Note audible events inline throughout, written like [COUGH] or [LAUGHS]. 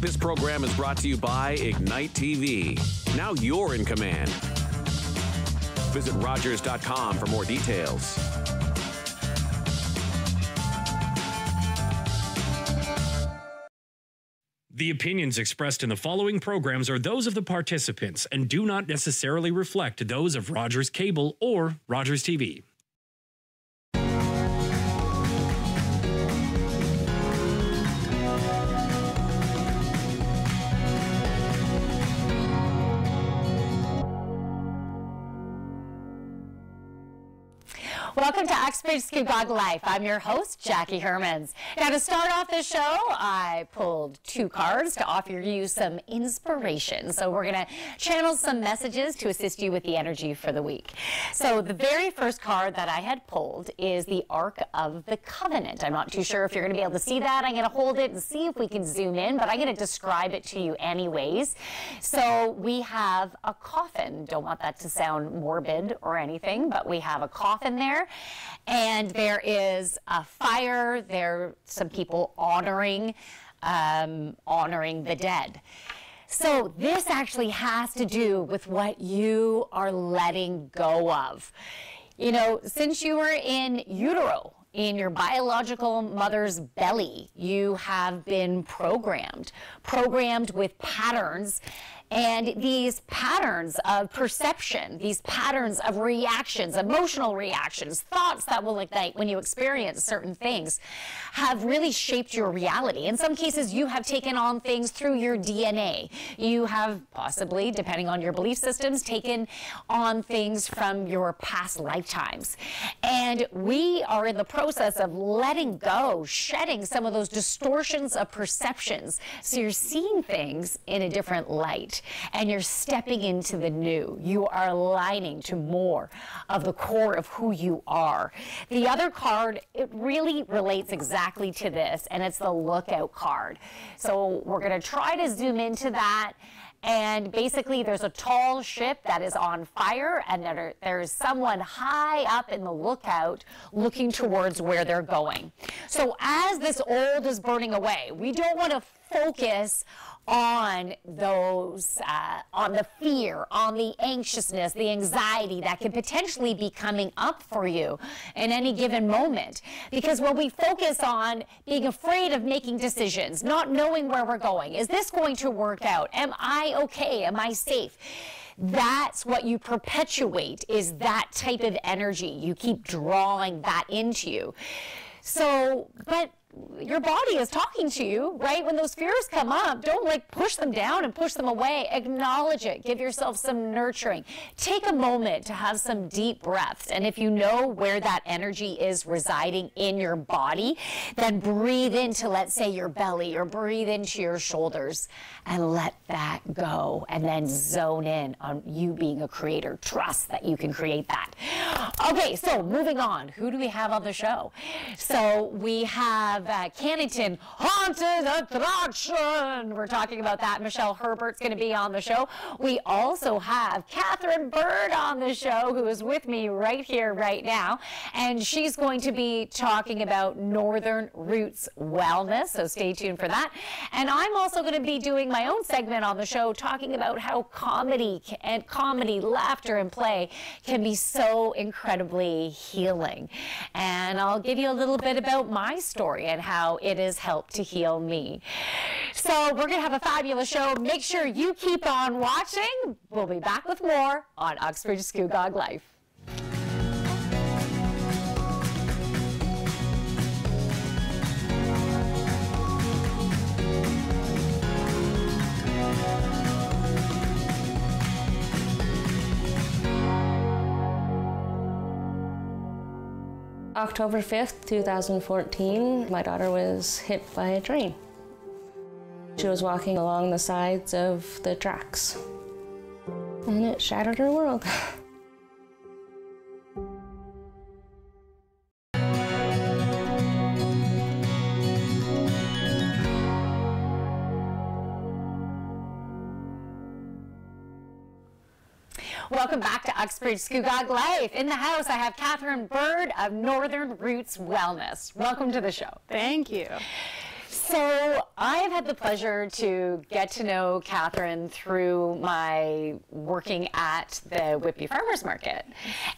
This program is brought to you by Ignite TV. Now you're in command. Visit Rogers.com for more details. The opinions expressed in the following programs are those of the participants and do not necessarily reflect those of Rogers Cable or Rogers TV. Welcome to Uxbridge Scugog Life. I'm your host, Jackie Hermans. Now, to start off the show, I pulled two cards to offer you some inspiration. So, we're going to channel some messages to assist you with the energy for the week. So, the very first card that I had pulled is the Ark of the Covenant. I'm not too sure if you're going to be able to see that. I'm going to hold it and see if we can zoom in, but I'm going to describe it to you anyways. So, we have a coffin. Don't want that to sound morbid or anything, but we have a coffin there and there is a fire. There are some people honoring, um, honoring the dead. So this actually has to do with what you are letting go of. You know, since you were in utero, in your biological mother's belly, you have been programmed, programmed with patterns and these patterns of perception, these patterns of reactions, emotional reactions, thoughts that will ignite when you experience certain things have really shaped your reality. In some cases, you have taken on things through your DNA. You have possibly, depending on your belief systems, taken on things from your past lifetimes. And we are in the process of letting go, shedding some of those distortions of perceptions. So you're seeing things in a different light and you're stepping into the new. You are aligning to more of the core of who you are. The other card, it really relates exactly to this, and it's the lookout card. So we're going to try to zoom into that. And basically, there's a tall ship that is on fire, and there, there's someone high up in the lookout looking towards where they're going. So, as this old is burning away, we don't want to focus on those, uh, on the fear, on the anxiousness, the anxiety that could potentially be coming up for you in any given moment. Because when we focus on being afraid of making decisions, not knowing where we're going, is this going to work out? Am I okay? Am I safe? That's what you perpetuate is that type of energy. You keep drawing that into you. So, but your body is talking to you, right? When those fears come up, don't like push them down and push them away. Acknowledge it. Give yourself some nurturing. Take a moment to have some deep breaths. And if you know where that energy is residing in your body, then breathe into, let's say, your belly or breathe into your shoulders and let that go. And then zone in on you being a creator. Trust that you can create that. Okay, so moving on. Who do we have on the show? So we have uh, Cannington Haunted Attraction. We're talking about that. Michelle Herbert's going to be on the show. We also have Catherine Bird on the show, who is with me right here, right now. And she's going to be talking about Northern Roots Wellness. So stay tuned for that. And I'm also going to be doing my own segment on the show talking about how comedy and comedy, laughter, and play can be so incredibly healing. And I'll give you a little bit about my story and how it has helped to heal me. So we're going to have a fabulous show. Make sure you keep on watching. We'll be back with more on Uxbridge Scugog Life. October 5th, 2014, my daughter was hit by a train. She was walking along the sides of the tracks, and it shattered her world. [LAUGHS] back Scugog Life. In the house, I have Catherine Bird of Northern Roots Wellness. Welcome to the show. Thank you. So I have had the pleasure to get to know Catherine through my working at the Whitby Farmers Market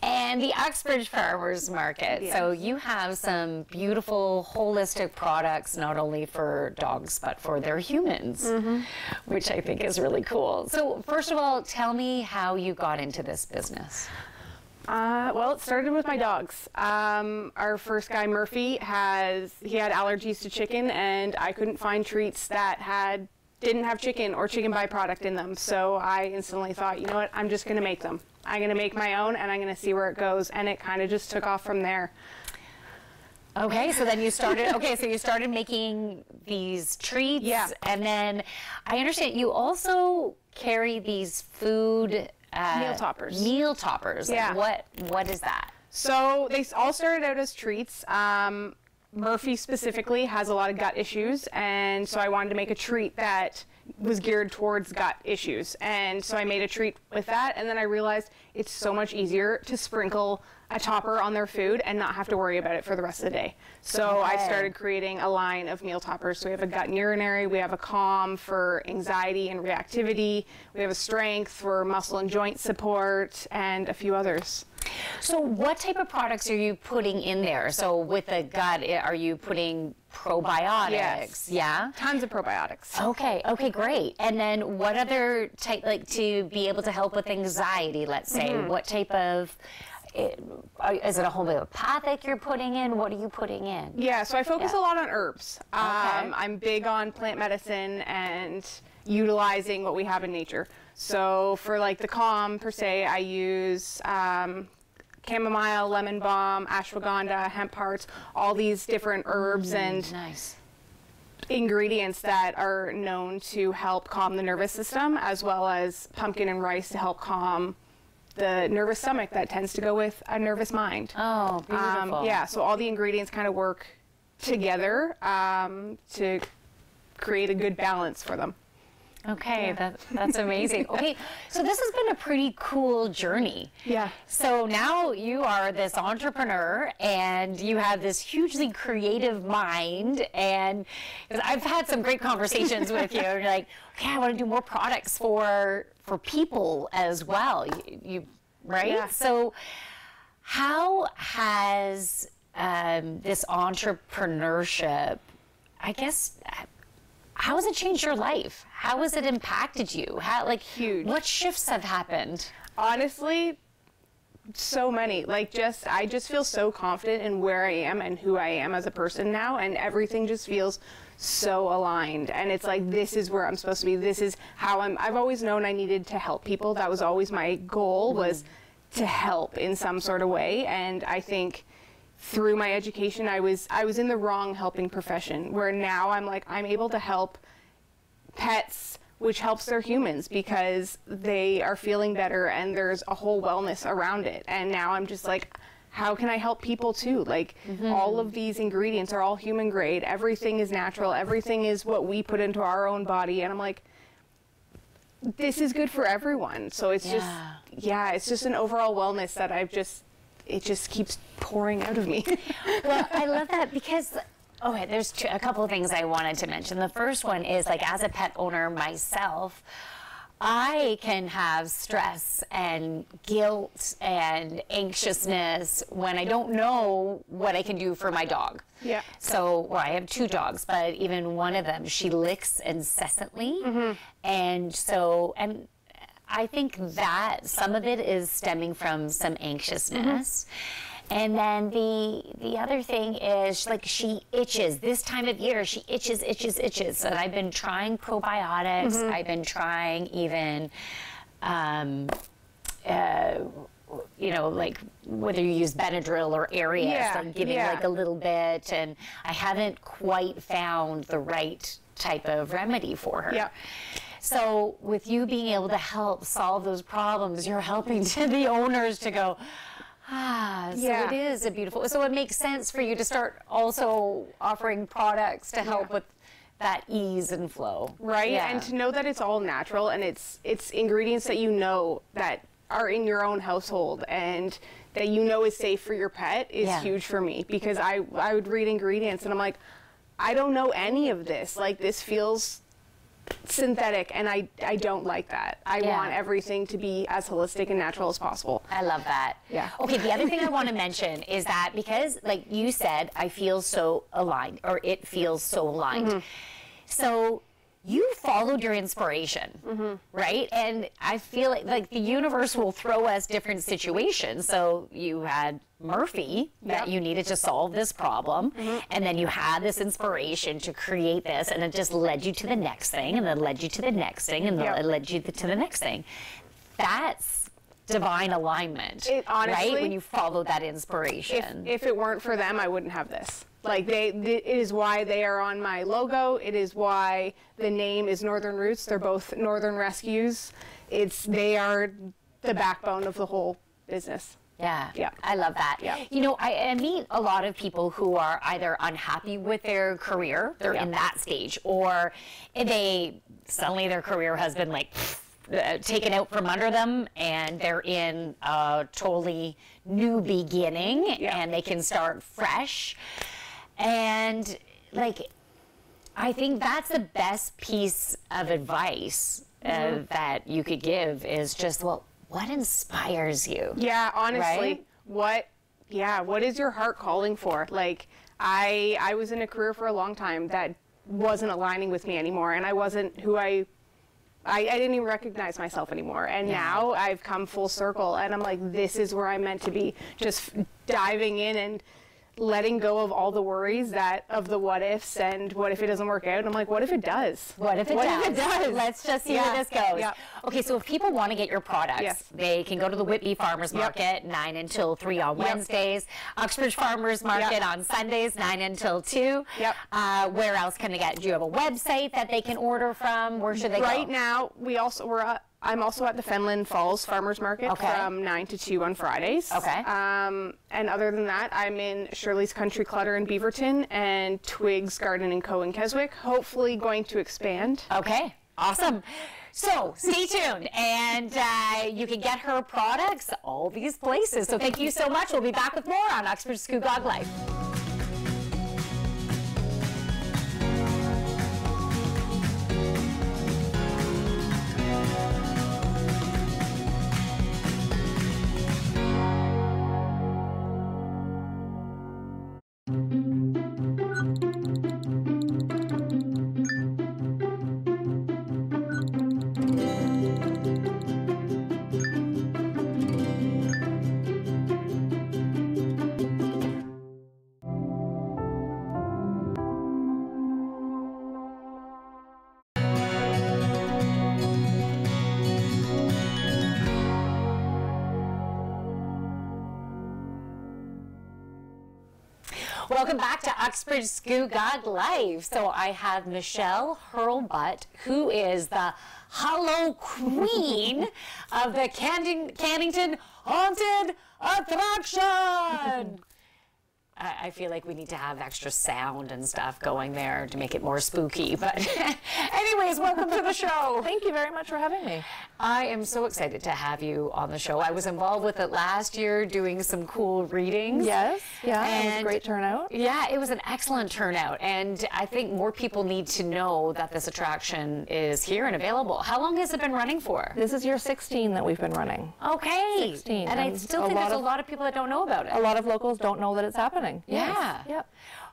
and the Uxbridge Farmers Market. So you have some beautiful holistic products, not only for dogs but for their humans, mm-hmm. which I think is really cool. So first of all, tell me how you got into this business. Uh, well, it started with my dogs. Um, our first guy, Murphy, has he had allergies to chicken, and I couldn't find treats that had didn't have chicken or chicken byproduct in them. So I instantly thought, you know what, I'm just gonna make them. I'm gonna make my own, and I'm gonna see where it goes. And it kind of just took off from there. Okay, so then you started. Okay, so you started making these treats, Yeah. and then I understand you also carry these food uh, Meal toppers. Meal toppers. Like, Yeah. What What is that? So they all started out as treats. Um, Murphy specifically has a lot of gut issues, and so I wanted to make a treat that was geared towards gut issues. And so I made a treat with that, and then I realized it's so much easier to sprinkle a topper on their food and not have to worry about it for the rest of the day. So I started creating a line of meal toppers. So we have a gut and urinary, we have a calm for anxiety and reactivity, we have a strength for muscle and joint support, and a few others. So, what type of products are you putting in there? So, with the gut, are you putting probiotics? Yes. Yeah. Tons of probiotics. Okay. Okay. Great. And then, what other type, like to be able to help with anxiety? Let's say, Mm-hmm. what type of it, is it a whole homeopathic you're putting in? What are you putting in? Yeah, so I focus Yeah. a lot on herbs. Okay. Um, I'm big on plant medicine and utilizing what we have in nature. So for like the calm per se, I use um, chamomile, lemon balm, ashwagandha, hemp hearts, all these different herbs and Nice. ingredients that are known to help calm the nervous system, as well as pumpkin and rice to help calm the nervous stomach that tends to go with a nervous mind. Oh, beautiful. Um, yeah, so all the ingredients kind of work together um, to create a good balance for them. Okay, that, that's amazing. [LAUGHS] Okay, so this has been a pretty cool journey. Yeah. So now you are this entrepreneur and you have this hugely creative mind. And I've had some great conversations with you. And you're like, okay, I want to do more products for for people as well. You, you right? Yeah. So how has um, this entrepreneurship, I guess, how has it changed your life? How has it impacted you? How like Huge. What shifts have happened? Honestly, so many. Like, just, I just feel so confident in where I am and who I am as a person now, and everything just feels so aligned. And it's like, this is where I'm supposed to be. This is how I'm. I've always known I needed to help people. That was always my goal, was mm. to help in some sort of way. And I think through my education I was I was in the wrong helping profession where now I'm like I'm able to help pets which helps their humans because they are feeling better and there's a whole wellness around it. And now I'm just like how can I help people too? Like mm-hmm. all of these ingredients are all human grade. Everything is natural. Everything is what we put into our own body. And I'm like this is good for everyone. So it's Yeah. just yeah it's just an overall wellness that I've just it just keeps pouring out of me [LAUGHS] well, I love that because okay, there's two, a couple of things I wanted to mention. The first one is like as a pet owner myself, I can have stress and guilt and anxiousness when I don't know what I can do for my dog. Yeah. So, well, I have two dogs, but even one of them, she licks incessantly. Mm-hmm. And so, and I think that some of it is stemming from some anxiousness. And then the the other thing is like she itches this time of year. She itches, itches, itches. So I've been trying probiotics. I've been trying even, um, uh, you know, like whether you use Benadryl or Aerius. Yeah, I'm giving yeah. like a little bit, and I haven't quite found the right type of remedy for her. Yeah. So with you being able to help solve those problems, you're helping to the owners to go, ah, so Yeah. it is a beautiful. So it makes sense for you to start also offering products to help Yeah. with that ease and flow. right Yeah. and to know that it's all natural and it's it's ingredients that you know that are in your own household and that you know is safe for your pet is huge for me because I I would read ingredients and I'm like I don't know any of this. Like this feels synthetic and I, I don't like that. I Yeah. want everything to be as holistic and natural as possible. I love that. Yeah. Okay, the other thing I want to mention is that because, like you said, I feel so aligned, or it feels so aligned. Mm-hmm. So you followed your inspiration, Mm-hmm. right? And I feel like, like the universe will throw us different situations. So you had Murphy that Yep. Mm-hmm. you needed to solve this problem, and then you had this inspiration to create this, and it just led you to the next thing, and then led you to the next thing, and then Yep. it led you to the next thing. That's divine alignment, It right? When you follow that If, inspiration. if it weren't for them, I wouldn't have this. Like they, th- it is why they are on my logo. It is why the name is Northern Roots. They're both Northern Rescues. It's they are the backbone of the whole business. Yeah. Yeah. I love that. Yeah. You know, I, I meet a lot of people who are either unhappy with their career, they're in that stage, or they suddenly their career has been like uh, taken out from under them and they're in a totally new beginning Yeah. and they can start fresh. And like, I think that's the best piece of advice uh, Mm-hmm. that you could give is just, well, what inspires you? Yeah, honestly, Right? what yeah, what is your heart calling for? Like I I was in a career for a long time that wasn't aligning with me anymore and I wasn't who I I, I didn't even recognize myself anymore. And now I've come full circle and I'm like, this is where I'm meant to be. Just diving in and letting go of all the worries that of the what ifs and what if it doesn't work out. And I'm like, what if it does? What if it what does? If it does? Let's just see Yeah. where this goes. Yeah. Okay, so if people want to get your products, Yes. they can go to the Whitby Farmers Yep. Market, 9 until 3 on Wednesdays. Uxbridge Farmers Market Yep. on Sundays, 9 until 2. Yep. Uh, where else can they get? Do you have a website that they can order from? Where should they right go? now we also we're at, I'm also at the Fenelon Falls Farmers Market Okay. from 9 to 2 on Fridays. Okay. Um, and other than that, I'm in Shirley's Country Clutter in Beaverton and Twigs Garden and Co in Keswick. Hopefully going to expand. Okay, awesome. So stay tuned, and uh, you can get her products all these places. So thank you so much. We'll be back with more on Uxbridge Scugog Life. Welcome back to Uxbridge Scugog Live. So I have Michelle Hurlbutt, who is the Hollow Queen of the Canning- Cannington Haunted Attraction. I I feel like we need to have extra sound and stuff going there to make it more spooky. But, [LAUGHS] anyways, welcome to the show. [LAUGHS] Thank you very much for having me. I am so excited to have you on the show. I was involved with it last year doing some cool readings. Yes, yeah, it was And- a great turnout. Yeah, it was an excellent turnout. And I think more people need to know that this attraction is here and available. How long has it been running for? This is year 16 that we've been running. Okay. 16, And I still think there's a lot of people that don't know about it. A lot of locals don't know that it's happening. Yes. Yeah. Yep.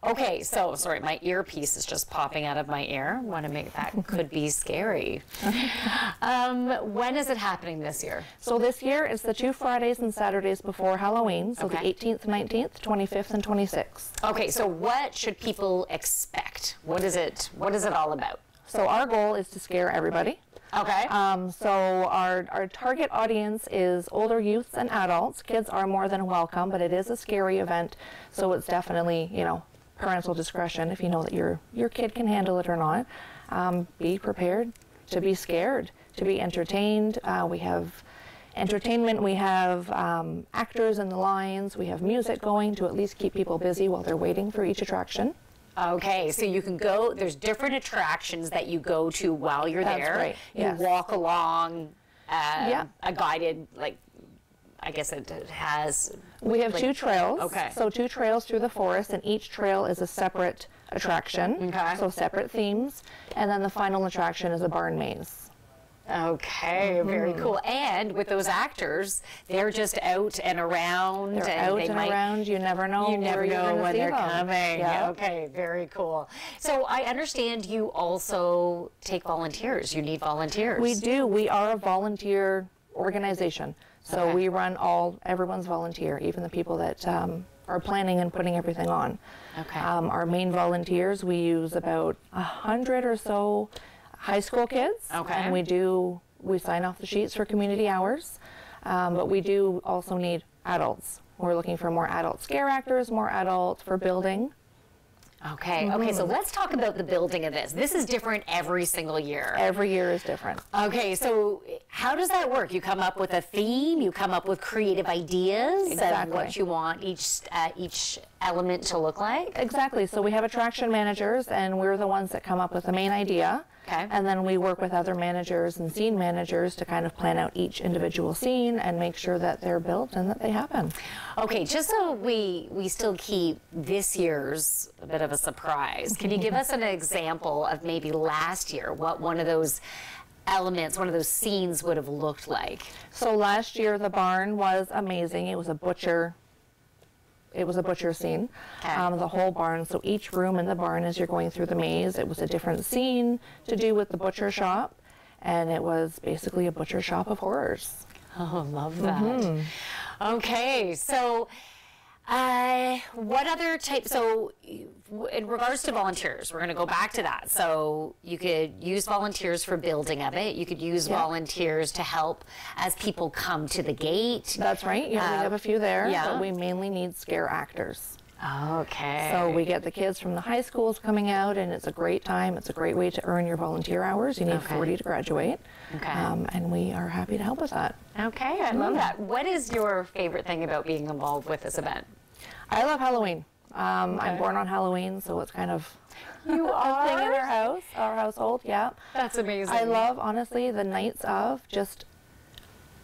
Okay, so sorry, my earpiece is just popping out of my ear. Want to make that [LAUGHS] could be scary. [LAUGHS] um, when is it happening this year? So this year it's the two Fridays and Saturdays before Halloween. So Okay. the 18th, 19th, 25th, and 26th. Okay, so what should people expect? What is it? What is it all about? So our goal is to scare everybody. Okay. Um, so our, our target audience is older youths and adults. Kids are more than welcome, but it is a scary event, so it's definitely you know parental discretion if you know that your your kid can handle it or not. Um, be prepared to be scared, to be entertained. Uh, we have entertainment. We have um, actors in the lines. We have music going to at least keep people busy while they're waiting for each attraction. Okay, so you can go, there's different attractions that you go to while you're That's there. right, You yes. walk along uh, Yeah. a guided, like, I guess it has. We have like- two trails. Okay. So two trails through the forest, and each trail is a separate attraction. Okay. So separate themes, and then the final attraction is a barn maze. Okay, very Mm-hmm. cool. And with those actors, they're just out and around. They're and out they and might, around. You never know. You never know when they're them. coming. Yeah. Okay, very cool. So I understand you also take volunteers. You need volunteers. We do. We are a volunteer organization. So Okay. we run all, everyone's volunteer, even the people that um, are planning and putting everything on. Okay. Um, our main volunteers, we use about a hundred or so high school kids. Okay. And we do, we sign off the sheets for community hours. Um, but we do also need adults. We're looking for more adult scare actors, more adults for building. Okay, okay, so let's talk about the building of this. This is different every single year. Every year is different. Okay, so how does that work? You come up with a theme, you come up with creative ideas Exactly. what you want each uh, each element to look like. Exactly. So we have attraction managers, and we're the ones that come up with the main idea. Okay. And then we work with other managers and scene managers to kind of plan out each individual scene and make sure that they're built and that they happen. Okay, just so we we still keep this year's a bit of a surprise. Can you give us an example of maybe last year what one of those elements, one of those scenes would have looked like? So last year the barn was amazing. It was a butcher. It was a butcher scene. Um, the whole barn. So each room in the barn, as you're going through the maze, it was a different scene to do with the butcher shop, and it was basically a butcher shop of horrors. [LAUGHS] Oh, love that. Mm-hmm. Okay, so uh, what other type? So, in regards to volunteers, we're going to go back to that. So, you could use volunteers for building of it. You could use Yeah. volunteers to help as people come to the gate. That's right. Yeah, Uh, we have a few there, yeah. but we mainly need scare actors. Okay. So we get the kids from the high schools coming out, and it's a great time. It's a great way to earn your volunteer hours. You need Okay. 40 to graduate. Okay. Um, and we are happy to help with that. Okay, I love that. What is your favorite thing about being involved with this event? I love Halloween. Um, I'm born on Halloween, so it's kind of You [LAUGHS] a thing in our house, our household. Yeah. That's amazing. I love, honestly, the nights of just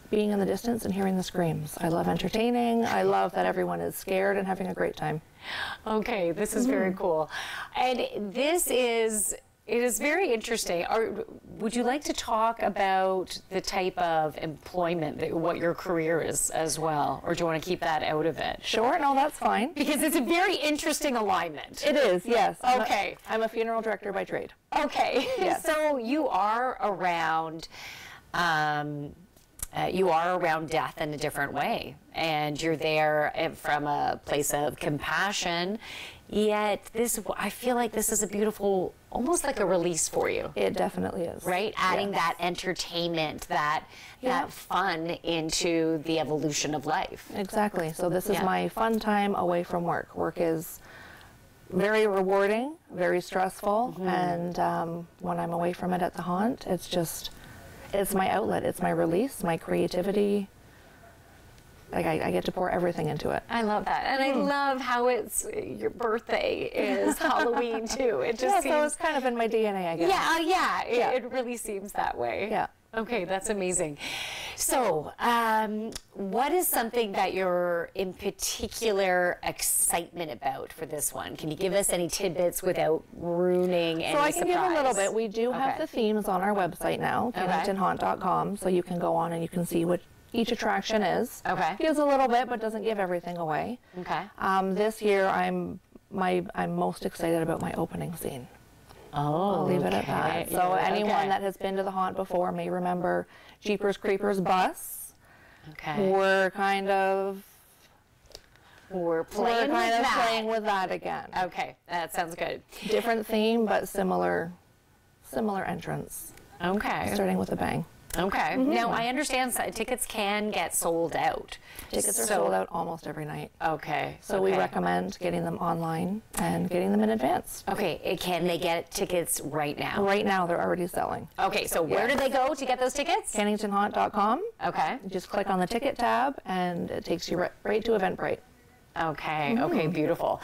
being in the distance and hearing the screams. I love entertaining. I love that everyone is scared and having a great time. Okay, this is Mm-hmm. very cool. And this is it is very interesting. Are, would you like to talk about the type of employment that what your career is as well, or do you want to keep that out of it? Sure, no, that's fine. Because it's a very interesting alignment. It is, yes. I'm a- Okay. I'm a funeral director by trade. Okay, Yes. [LAUGHS] so you are around, um, uh, you are around death in a different way, and you're there uh, from a place of compassion. Yet this, I feel like this is a beautiful, almost like a release for you, It definitely is. right? Adding Yes. that entertainment, that Yeah. that fun into the evolution of life. Exactly. So this is Yeah. my fun time away from work. Work is very rewarding, very stressful, Mm-hmm. and um, when I'm away from it at the haunt, it's just, it's my outlet. It's my release, my creativity. Like I, I get to pour everything into it. I love that, and I Hmm. love how it's your birthday is [LAUGHS] Halloween too. It just Yeah, seems so it's kind of in my DNA, I guess. Yeah, uh, yeah, it, Yeah. it really seems that way. Yeah. Okay, that's amazing. So, um, what is something that you're in particular excitement about for this one? Can you give us any tidbits without ruining any So I can give a little bit. We do have Okay. the themes on our website now, Okay. so you can go on and you can see what each attraction is. Okay. Gives a little bit, but doesn't give everything away. Okay. Um, this year, I'm my I'm most excited about my opening scene. Oh, I'll leave it at that. So anyone Okay. that has been to the haunt before may remember Jeepers Creepers bus. okay. We're kind of We're playing we're kind with of that. playing with that again. Okay, that sounds good. Different theme, but similar similar entrance. Okay. Starting with a bang. Okay. Now I understand tickets can get sold out. Tickets are So- sold out almost every night. Okay. So we recommend getting them online and getting them in advance. Okay, eh, can they get tickets right now? Right now, they're already selling. Okay, so where do they go to get those tickets? CanningtonHaunt.com. Okay. You just click on the ticket tab, and it takes you right, right to Eventbrite. Okay, okay, beautiful.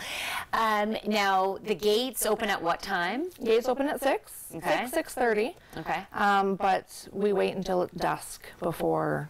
Um, now, the gates open at what time? Gates open at six, Okay. six six thirty. Okay. Um, but we wait until dusk before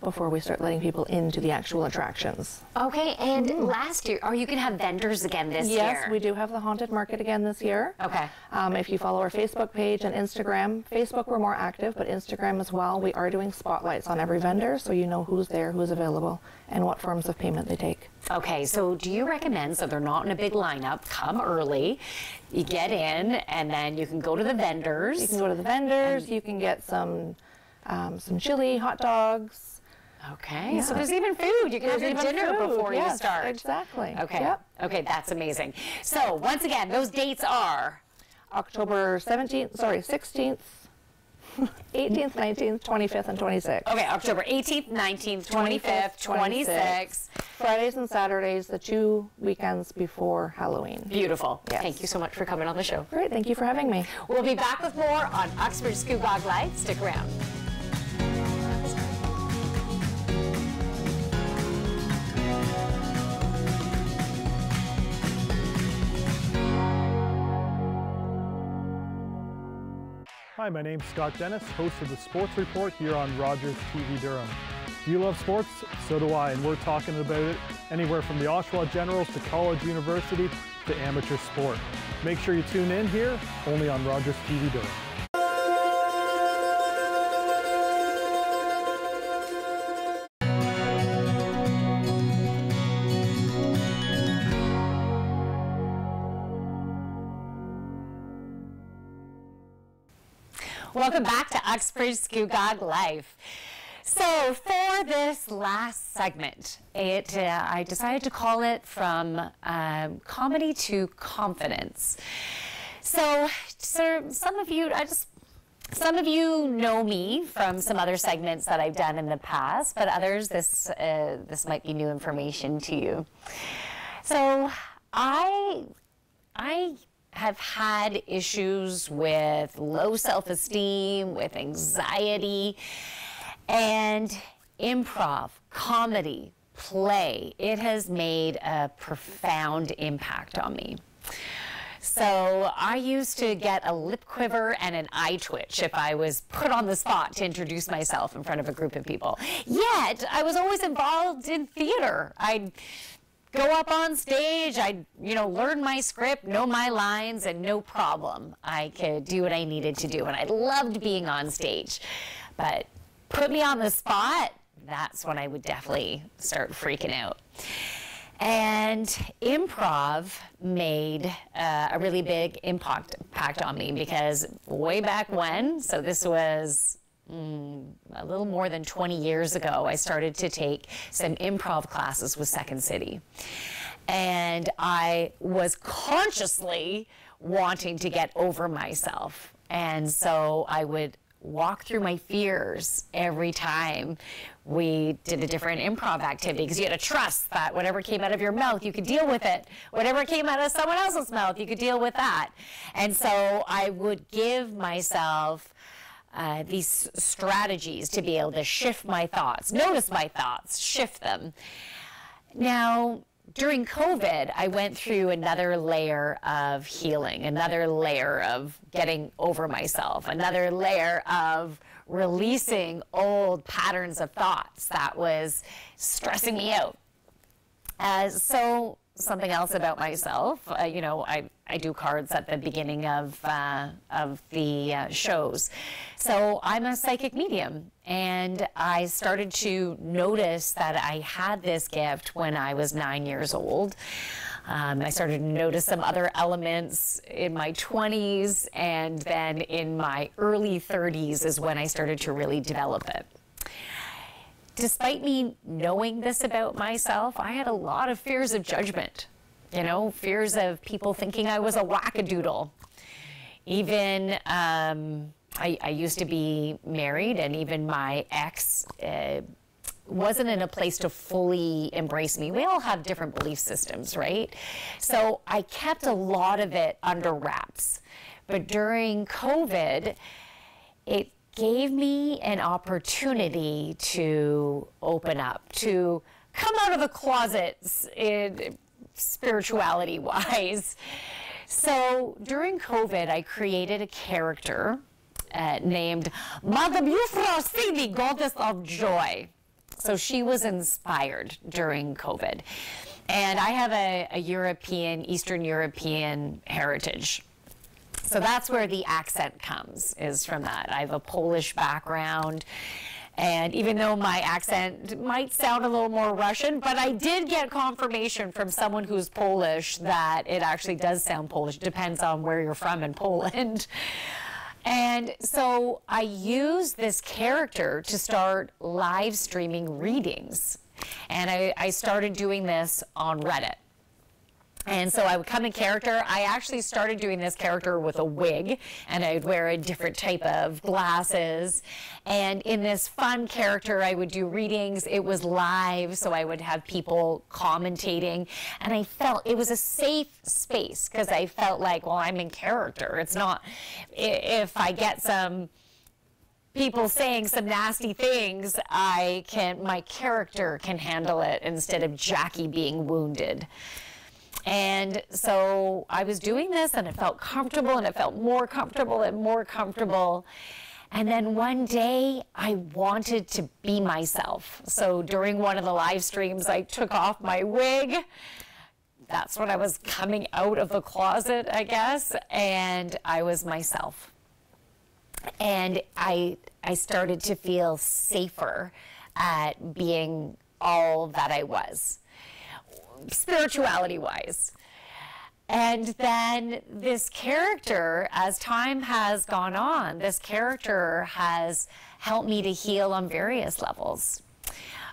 before we start letting people into the actual attractions. Okay, and last year, are you going to have vendors again this yes, year? Yes, we do have the haunted market again this year. Okay. Um, if you follow our Facebook page and Instagram, Facebook we're more active, but Instagram as well, we are doing spotlights on every vendor so you know who's there, who's available, and what forms of payment they take. Okay, so do you recommend, so they're not in a big lineup, come early, you get in, and then you can go to the vendors? You can go to the vendors, you can get some um, some chili, hot dogs. Okay, so there's even food. You can have your dinner food, before you start. Exactly. Okay. Yep. Okay, that's amazing. So once again, those dates are October 17th, sorry, 16th, 18th, 19th, 25th, and 26th. okay, October 18th, 19th, 25th, 26th. Fridays and Saturdays, the two weekends before Halloween. Beautiful. Yes. Thank you so much for coming on the show. Great, thank you for having me. We'll be back with more on Uxbridge Scugog Live. Stick around. Hi, my name's Scott Dennis, host of the Sports Report here on Rogers TV Durham. Do you love sports? So do I, and we're talking about it anywhere from the Oshawa Generals to college university to amateur sport. Make sure you tune in here, only on Rogers TV Durham. Welcome back to Uxbridge Scugog Life. So for this last segment, it uh, I decided to call it from um, comedy to confidence. So, so some of you, I just some of you know me from some other segments that I've done in the past, but others, this uh, this might be new information to you. So, I I have had issues with low self-esteem, with anxiety, and improv, comedy, play. It has made a profound impact on me. So I used to get a lip quiver and an eye twitch if I was put on the spot to introduce myself in front of a group of people. Yet I was always involved in theater. I'd go up on stage, I'd, you know, learn my script, know my lines, and no problem. I could do what I needed to do. And I loved being on stage. But put me on the spot, that's when I would definitely start freaking out. And improv made uh, a really big impact, impact on me because way back when, so this was mm, a little more than 20 years ago, I started to take some improv classes with Second City. And I was consciously wanting to get over myself. And so I would walk through my fears every time we did a different improv activity because you had to trust that whatever came out of your mouth, you could deal with it. Whatever came out of someone else's mouth, you could deal with that. And so I would give myself uh, these strategies to be able to shift my thoughts, notice my thoughts, shift them. Now, during COVID, I went through another layer of healing, another layer of getting over myself, another layer of releasing old patterns of thoughts that was stressing me out. Uh, so something else about myself, uh, you know, I, I do cards at the beginning of, uh, of the uh, shows. So I'm a psychic medium, and I started to notice that I had this gift when I was nine years old. Um, I started to notice some other elements in my 20s, and then in my early 30s is when I started to really develop it despite me knowing this about myself, I had a lot of fears of judgment. You know, fears of people thinking I was a wackadoodle. Even um, I, I, used to be married, and even my ex uh, wasn't in a place to fully embrace me. We all have different belief systems, right? So I kept a lot of it under wraps. But during COVID, it gave me an opportunity to open up, to come out of the closet spirituality wise. So during COVID, I created a character uh, named Madame Euphrosyne, Goddess of Joy. So she was inspired during COVID. And I have a, a European, Eastern European heritage. So that's where the accent comes, is from that. I have a Polish background. And even though my accent might sound a little more Russian, but I did get confirmation from someone who's Polish that it actually does sound Polish. It depends on where you're from in Poland. And so I used this character to start live streaming readings. And I, I started doing this on Reddit. And so I would come in character. I actually started doing this character with a wig, and I'd wear a different type of glasses. And in this fun character, I would do readings. It was live, so I would have people commentating. And I felt it was a safe space because I felt like, well, I'm in character. It's not, if I get some people saying some nasty things, I can, my character can handle it instead of Jackie being wounded. And so I was doing this and it felt comfortable and it felt more comfortable and more comfortable. And then one day I wanted to be myself. So during one of the live streams, I took off my wig. That's when I was coming out of the closet, I guess, and I was myself. And I, I started to feel safer at being all that I was spirituality wise. And then this character, as time has gone on, this character has helped me to heal on various levels.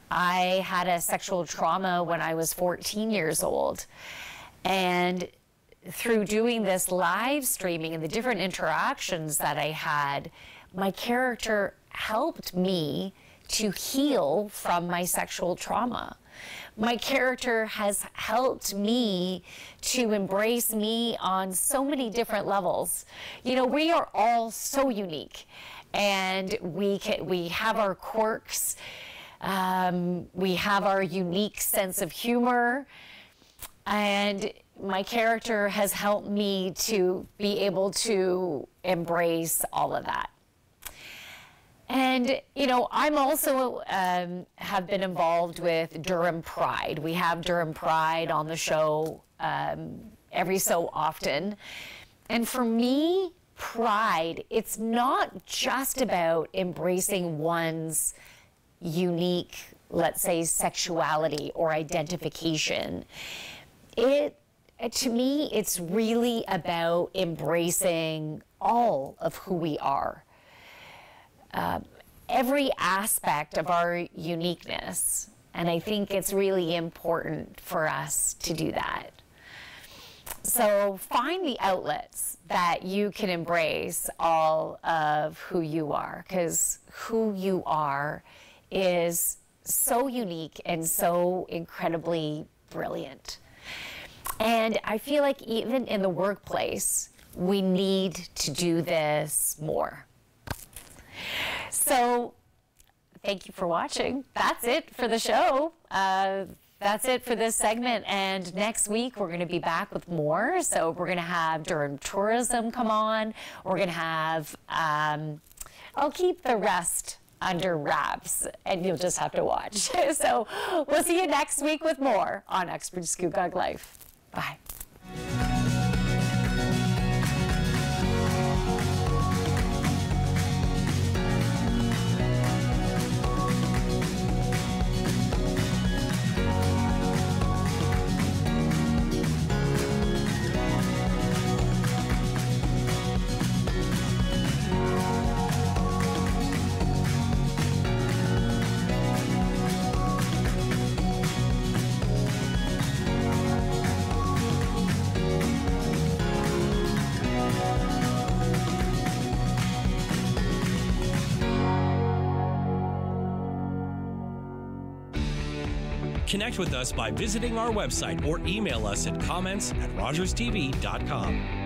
I had a sexual trauma when I was 14 years old. And through doing this live streaming and the different interactions that I had, my character helped me to heal from my sexual trauma my character has helped me to embrace me on so many different levels. You know, we are all so unique and we can, we have our quirks. Um, we have our unique sense of humor and my character has helped me to be able to embrace all of that. And, you know, I'm also um, have been involved with Durham Pride. We have Durham Pride on the show um, every so often. And for me, pride, it's not just about embracing one's unique, let's say, sexuality or identification. It, to me, it's really about embracing all of who we are uh, every aspect of our uniqueness. And I think it's really important for us to do that. So find the outlets that you can embrace all of who you are, because who you are is so unique and so incredibly brilliant. And I feel like even in the workplace, we need to do this more. So thank you for watching. That's it for the show. Uh, that's it for this segment. And next week, we're going to be back with more. So we're going to have Durham Tourism come on. We're going to have, um, I'll keep the rest under wraps and you'll just have to watch. [LAUGHS] so we'll see you next week with more on Uxbridge Scugog Life. Bye. With us by visiting our website or email us at comments at rogerstv.com.